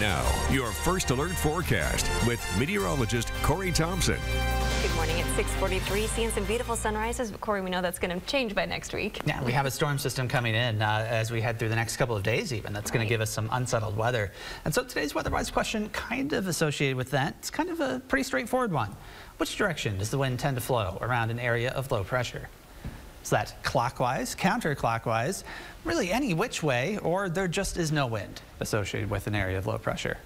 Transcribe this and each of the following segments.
Now, your first alert forecast with meteorologist Corey Thompson. Good morning. It's 643. Seeing some beautiful sunrises, but Corey, we know that's going to change by next week. Yeah, we have a storm system coming in uh, as we head through the next couple of days even. That's going Right. to give us some unsettled weather. And so today's weather-wise question kind of associated with that. It's kind of a pretty straightforward one. Which direction does the wind tend to flow around an area of low pressure? That clockwise, counterclockwise, really any which way, or there just is no wind associated with an area of low pressure?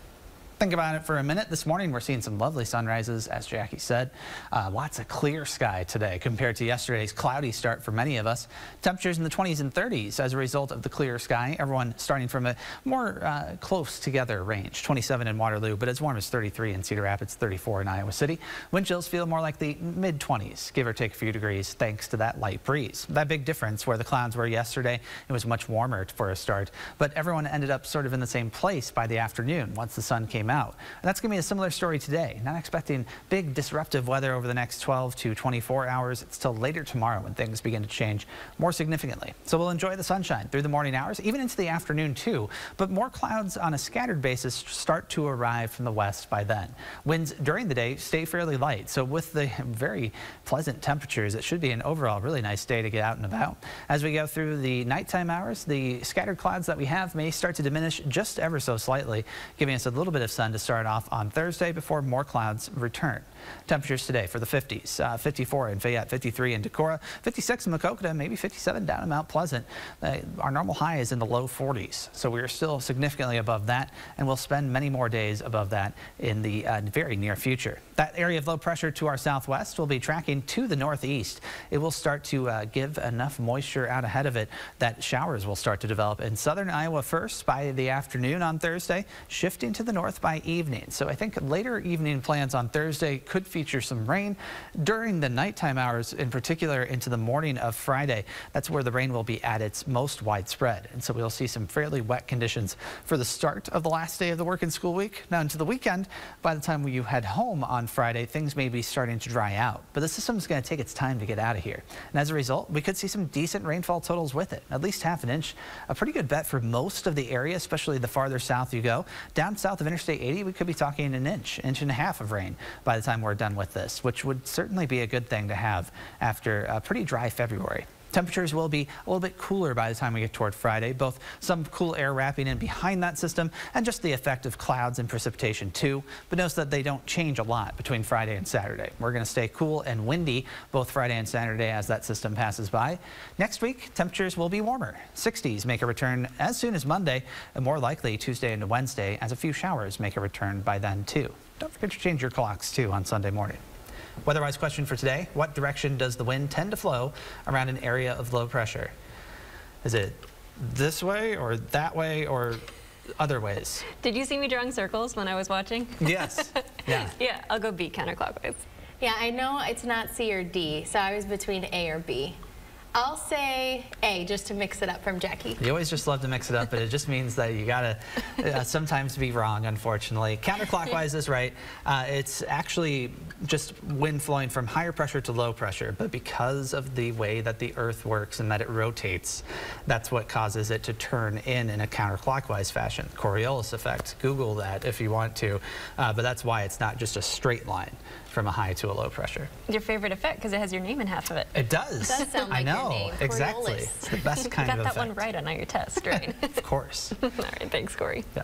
Think about it for a minute. This morning, we're seeing some lovely sunrises, as Jackie said. Uh, lots of clear sky today compared to yesterday's cloudy start for many of us. Temperatures in the 20s and 30s as a result of the clear sky. Everyone starting from a more uh, close together range, 27 in Waterloo, but as warm as 33 in Cedar Rapids, 34 in Iowa City. Wind chills feel more like the mid 20s, give or take a few degrees, thanks to that light breeze. That big difference where the clouds were yesterday, it was much warmer for a start, but everyone ended up sort of in the same place by the afternoon once the sun came out. That's going to be a similar story today. Not expecting big disruptive weather over the next 12 to 24 hours. It's till later tomorrow when things begin to change more significantly. So we'll enjoy the sunshine through the morning hours, even into the afternoon too. But more clouds on a scattered basis start to arrive from the west by then. Winds during the day stay fairly light. So with the very pleasant temperatures, it should be an overall really nice day to get out and about. As we go through the nighttime hours, the scattered clouds that we have may start to diminish just ever so slightly, giving us a little bit of sun to start off on Thursday before more clouds return. Temperatures today for the 50s, uh, 54 in Fayette, 53 in Decorah, 56 in Maquoketa, maybe 57 down in Mount Pleasant. Uh, our normal high is in the low 40s, so we are still significantly above that, and we'll spend many more days above that in the uh, very near future. That area of low pressure to our southwest will be tracking to the northeast. It will start to uh, give enough moisture out ahead of it that showers will start to develop in southern Iowa first by the afternoon on Thursday, shifting to the north by evening. So I think later evening plans on Thursday could feature some rain during the nighttime hours, in particular into the morning of Friday. That's where the rain will be at its most widespread. And so we'll see some fairly wet conditions for the start of the last day of the work and school week. Now into the weekend, by the time you head home on Friday, things may be starting to dry out. But the system is going to take its time to get out of here. And as a result, we could see some decent rainfall totals with it, at least half an inch. A pretty good bet for most of the area, especially the farther south you go. Down south of Interstate 80, we could be talking an inch, inch and a half of rain by the time we're done with this, which would certainly be a good thing to have after a pretty dry February. Temperatures will be a little bit cooler by the time we get toward Friday, both some cool air wrapping in behind that system and just the effect of clouds and precipitation too. But notice that they don't change a lot between Friday and Saturday. We're going to stay cool and windy both Friday and Saturday as that system passes by. Next week, temperatures will be warmer. 60s make a return as soon as Monday, and more likely Tuesday into Wednesday as a few showers make a return by then too. Don't forget to change your clocks too on Sunday morning. Weather-wise question for today, what direction does the wind tend to flow around an area of low pressure? Is it this way or that way or other ways? Did you see me drawing circles when I was watching? Yes. Yeah. yeah, I'll go B counterclockwise. Yeah, I know it's not C or D, so I was between A or B. I'll say A just to mix it up from Jackie. You always just love to mix it up, but it just means that you gotta uh, sometimes be wrong, unfortunately. Counterclockwise is right. Uh, it's actually just wind flowing from higher pressure to low pressure, but because of the way that the Earth works and that it rotates, that's what causes it to turn in in a counterclockwise fashion. Coriolis effect. Google that if you want to, uh, but that's why it's not just a straight line from a high to a low pressure. Your favorite effect because it has your name in half of it. It does. Does sound like I your know name, exactly. Coriolis. It's the best You got that one right on your test, right? Of course. All right, thanks, Corey. Yeah.